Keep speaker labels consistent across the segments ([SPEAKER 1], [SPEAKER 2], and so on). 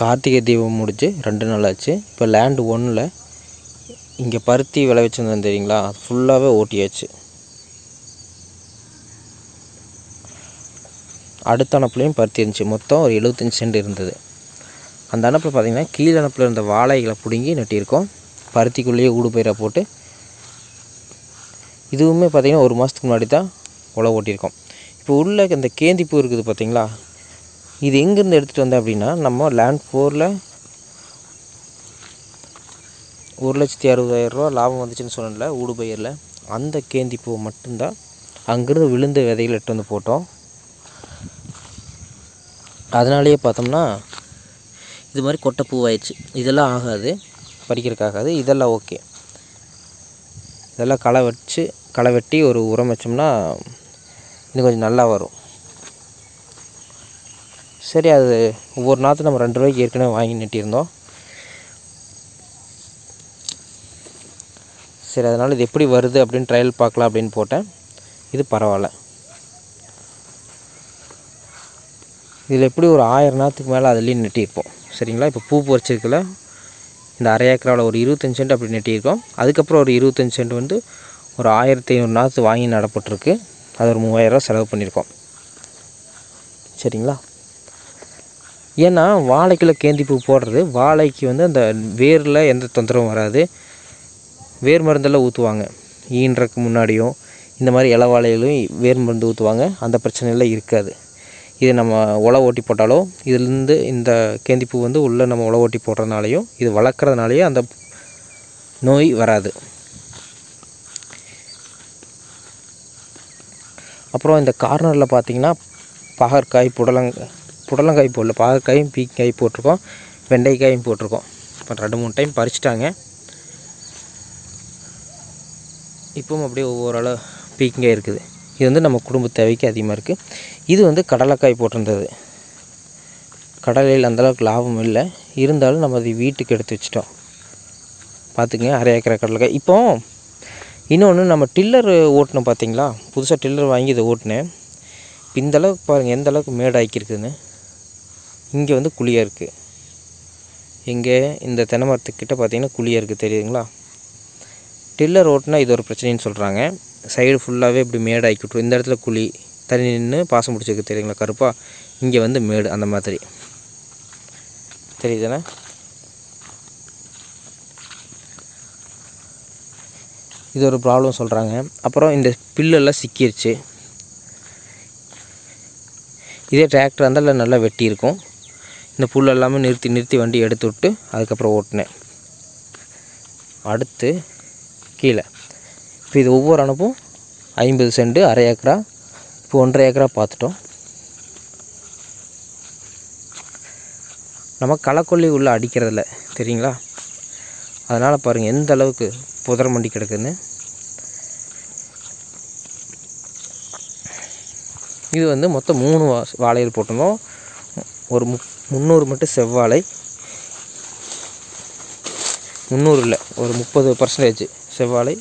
[SPEAKER 1] கார்த்திகை தீபம் முடிஞ்சு ரெண்டு நாள் ஆச்சு. இப்போ லேண்டு ஒன்றில் இங்கே பருத்தி விளை வச்சுருந்தேன் தெரியுங்களா? அது ஃபுல்லாகவே ஓட்டியாச்சு. அடுத்த அணப்புலையும் பருத்தி இருந்துச்சு. மொத்தம் ஒரு எழுபத்தஞ்சி சென்ட் இருந்தது. அந்த அணப்பில் பார்த்தீங்கன்னா கீழ் அணப்பில் இருந்த வாழைகளை பிடுங்கி நட்டியிருக்கோம். பருத்திக்குள்ளேயே ஊடு பயிரை போட்டு இதுவுமே பார்த்திங்கன்னா ஒரு மாதத்துக்கு முன்னாடி தான் உழவு ஓட்டியிருக்கோம். இப்போ உள்ள இந்த கேந்திப்பூ இருக்குது பார்த்தீங்களா இது எங்கேருந்து எடுத்துகிட்டு வந்தேன் அப்படின்னா நம்ம லேண்ட் ஃபோரில் ஒரு லட்சத்தி அறுபதாயிரம் ரூபா லாபம் வந்துச்சுன்னு சொன்னல ஊடுபயிரில். அந்த கேந்தி பூ மட்டும்தான் அங்கேருந்து விழுந்த விதைகள் எடுத்து வந்து போட்டோம். அதனாலேயே பார்த்தோம்னா இது மாதிரி கொட்டை பூவாயிடுச்சு. இதெல்லாம் ஆகாது பறிக்கிறதுக்காகாது இதெல்லாம் ஓகே இதெல்லாம் களை வச்சு களை வெட்டி ஒரு உரம் வச்சோம்னா இன்னும் கொஞ்சம் நல்லா வரும். சரி அது ஒவ்வொரு நாற்று நம்ம ரெண்டு ரூபாய்க்கு ஏற்கனவே வாங்கி நட்டியிருந்தோம் சரி அதனால் இது எப்படி வருது அப்படின்னு ட்ரையல் பார்க்கலாம் அப்படின்னு போட்டேன். இது பரவாயில்ல. இதில் எப்படி ஒரு ஆயிரம் நாற்றுக்கு மேலே அதுலேயும் நெட்டியிருப்போம் சரிங்களா? இப்போ பூ பறிச்சிருக்கல இந்த அரை ஏக்கராவில் ஒரு இருபத்தஞ்சு சென்ட் அப்படி நெட்டியிருக்கோம் அதுக்கப்புறம் ஒரு இருபத்தஞ்சி சென்ட் வந்து ஒரு ஆயிரத்தி ஐநூறு நாற்று வாங்கி நடப்பட்டிருக்கு. அது ஒரு மூவாயிரரூவா செலவு பண்ணியிருக்கோம். சரிங்களா? ஏன்னா வாழைக்குள்ளே கேந்தி பூ போடுறது வாழைக்கு வந்து அந்த வேரில் எந்த தொந்தரவும் வராது. வேர் மருந்தெல்லாம் ஊற்றுவாங்க ஈன்றக்கு முன்னாடியும் இந்த மாதிரி இலை வாழையிலும் வேர் மருந்து ஊற்றுவாங்க அந்த பிரச்சனையெல்லாம் இருக்காது. இது நம்ம உழ ஓட்டி போட்டாலோ இதுலேருந்து இந்த கேந்திப்பூ வந்து உள்ளே நம்ம உழ ஓட்டி போடுறதுனாலையும் இது வளர்க்குறதுனாலையும் அந்த நோய் வராது. அப்புறம் இந்த கார்னரில் பார்த்தீங்கன்னா பாகற்காய் புடலங்காய் புடலங்காய் போடல பாகக்காயும் பீக்காய் போட்டிருக்கோம் வெண்டைக்காயும் போட்டிருக்கோம். இப்போ ரெண்டு மூணு டைம் பறிச்சிட்டாங்க. இப்பவும் அப்படியே ஒவ்வொரு அளவு பீக்கிங்காய் இருக்குது. இது வந்து நம்ம குடும்ப தேவைக்கு அதிகமாக இருக்குது இது வந்து கடலைக்காய் போட்டிருந்தது. கடலையில் அந்தளவுக்கு லாபம் இல்லை. இருந்தாலும் நம்ம அதை வீட்டுக்கு எடுத்து வச்சிட்டோம். பார்த்துங்க அரை ஏக்கரை கடலைக்காய். இப்போ இன்னொன்று நம்ம டில்லர் ஓட்டினோம் பார்த்தீங்களா? புதுசாக டில்லர் வாங்கி இதை ஓட்டினேன். இந்தளவுக்கு பாருங்கள் எந்த அளவுக்கு மேடாக்கியிருக்குதுன்னு இங்கே வந்து குழியாக இருக்குது இங்கே இந்த தென்னை மரத்துக்கிட்ட பார்த்தீங்கன்னா குழியாக இருக்குது தெரியுதுங்களா? டில்லர் ஓட்டினா இது ஒரு பிரச்சனைன்னு சொல்கிறாங்க சைடு ஃபுல்லாகவே இப்படி மேடாக்கி விட்ரும் இந்த இடத்துல குழி தண்ணி நின்று பாசம் பிடிச்சிருக்கு. தெரியுங்களா கருப்பாக இங்கே வந்து மேடு அந்த மாதிரி. தெரியுதுண்ணே இது ஒரு ப்ராப்ளம் சொல்கிறாங்க அப்புறம் இந்த பில்லெல்லாம் சிக்கிருச்சு. இதே டிராக்டர் இருந்தால் நல்லா வெட்டி இருக்கும் இந்த புல் எல்லாமே நிறுத்தி நிறுத்தி வண்டி எடுத்து விட்டு அதுக்கப்புறம் ஓட்டினேன். அடுத்து கீழே. இப்போ இது ஒவ்வொரு அனுப்பும் ஐம்பது சென்ட் அரை ஏக்கரா? இப்போ ஒன்றரை ஏக்கரா பார்த்துட்டோம். நம்ம களக்கொல்லி உள்ளே அடிக்கிறதில்ல தெரியுங்களா? அதனால் பாருங்கள் எந்த அளவுக்கு புதர் மண்டி கிடக்குதுன்னு. இது வந்து மொத்தம் மூணு வா வாழையில் போட்டிருந்தோம். ஒரு மு முந்நூறு மட்டும் செவ்வாழை. முந்நூறு இல்லை ஒரு முப்பது பர்சன்டேஜ் செவ்வாழை.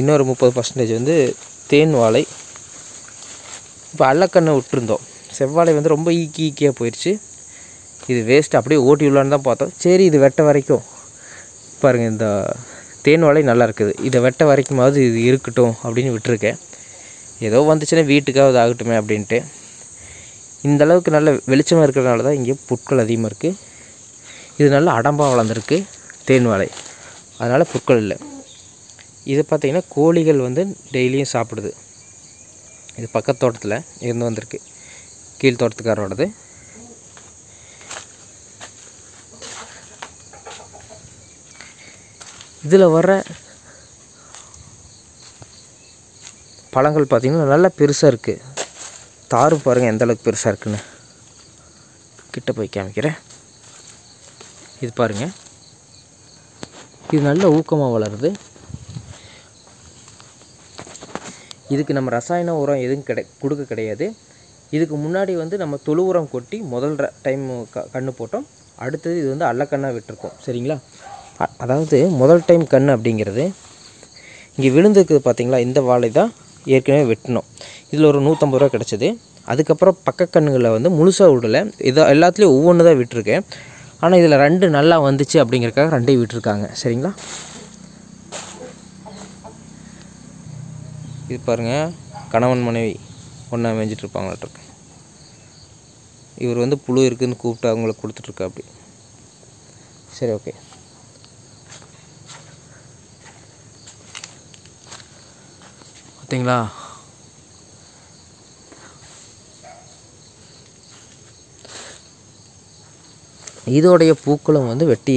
[SPEAKER 1] இன்னொரு முப்பது பர்சன்டேஜ் வந்து தேன் வாழை. இப்போ அல்லக்கண்ணை விட்டுருந்தோம். செவ்வாழை வந்து ரொம்ப ஈக்கி ஈக்கியாக போயிடுச்சு இது வேஸ்ட் அப்படியே ஓட்டி விடலான்னு தான் பார்த்தோம். சரி இது வெட்ட வரைக்கும். பாருங்கள் இந்த தேன் வாழை நல்லா இருக்குது. இதை வெட்ட வரைக்குமாவது இது இருக்கட்டும் அப்படின்னு விட்டுருக்கேன். ஏதோ வந்துச்சுன்னா வீட்டுக்காவது ஆகட்டுமே அப்படின்ட்டு. இந்த அளவுக்கு நல்ல வெளிச்சமாக இருக்கிறதுனால தான் இங்கே புட்கள் அதிகமாக இருக்குது இது நல்லா அடம்பாக வளர்ந்துருக்கு தேன் வாழை அதனால் புட்கள் இல்லை. இது பார்த்திங்கன்னா கோழிகள் வந்து டெய்லியும் சாப்பிடுது. இது பக்கத்து தோட்டத்தில் இருந்து வந்திருக்கு. கீழ் தோட்டத்துக்காரோடது. இதில் வர்ற பழங்கள் பார்த்திங்கன்னா நல்லா பெருசாக இருக்குது தாறு பாருங்கள் எந்த அளவுக்கு பெருசாக இருக்குன்னு. கிட்ட போய் காமிக்கிறேன். இது பாருங்கள் இது நல்ல ஊக்கமாக வளருது. இதுக்கு நம்ம ரசாயன உரம் எதுவும் கிடை கொடுக்க கிடையாது. இதுக்கு முன்னாடி வந்து நம்ம தொழு உரம் கொட்டி முதல் டைம் க கன்று போட்டோம். அடுத்தது இது வந்து அல்லக்கண்ணாக விட்டுருக்கோம். சரிங்களா? அதாவது முதல் டைம் கன்று அப்படிங்கிறது. இங்கே விழுந்துருக்குது பார்த்தீங்களா இந்த வாழை தான். ஏற்கனவே வெட்டினோம். இதில் ஒரு நூற்றம்பது ரூபா கிடச்சிது. அதுக்கப்புறம் பக்க கன்றுகளில் வந்து முழுசாக விடலை. இதை எல்லாத்துலேயும் ஒவ்வொன்று தான் விட்டுருக்கேன். ஆனால் இதில் ரெண்டு நல்லா வந்துச்சு அப்படிங்கிறக்காக ரெண்டையும் விட்டுருக்காங்க. சரிங்களா? இது பாருங்கள் கணவன் மனைவி ஒன்றா மேய்ஞ்சிட்டு இருப்பாங்களாட்டிருக்கு இவர் வந்து புழு இருக்குதுன்னு கூப்பிட்டு அவங்களுக்கு கொடுத்துட்ருக்கா அப்படி சரி ஓகே. பார்த்தீங்களா? இதோடைய பூக்களும் வந்து வெட்டி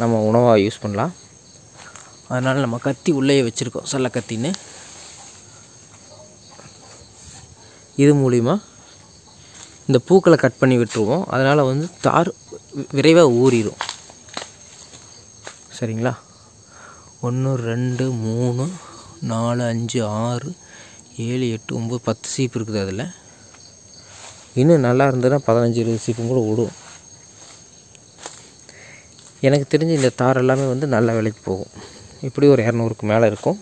[SPEAKER 1] நம்ம உணவாக யூஸ் பண்ணலாம். அதனால் நம்ம கத்தி உள்ளேயே வச்சுருக்கோம் சல்ல கத்தின்னு. இது மூலிமா இந்த பூக்களை கட் பண்ணி விட்டுருவோம். அதனால் வந்து தார் விரைவாக ஊறிடும் சரிங்களா? ஒன்று ரெண்டு மூணு நாலு அஞ்சு ஆறு ஏழு எட்டு ஒம்பது பத்து சீப்பு இருக்குது அதில். இன்னும் நல்லா இருந்ததுன்னா பதினஞ்சு இருபது சீப்பும் கூட விடும் எனக்கு தெரிஞ்சு இந்த தார் எல்லாமே வந்து நல்ல விலைக்கு போகும். இப்படி ஒரு இரநூறுக்கு மேலே இருக்கும்.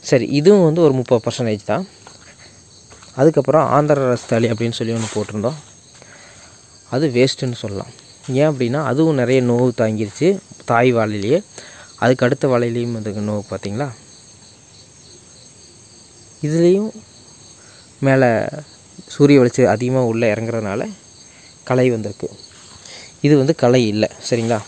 [SPEAKER 1] சரி இதுவும் வந்து ஒரு முப்பது பர்சன்டேஜ் தான். அதுக்கப்புறம் ஆந்திர ரஸ்தாளி அப்படின்னு சொல்லி ஒன்று போட்டிருந்தோம். அது வேஸ்ட்டுன்னு சொல்லலாம். ஏன் அப்படின்னா அதுவும் நிறைய நோவு தாங்கிருச்சு தாய் வாழையிலேயே அதுக்கு அடுத்த வாழையிலையும் அதுக்கு நோவு பார்த்தீங்களா? இதுலேயும் மேலே சூரிய வெளிச்சம் அதிகமாக உள்ளே இறங்குறதுனால கலை வந்திருக்கு. இது வந்து கலை இல்லை சரிங்களா?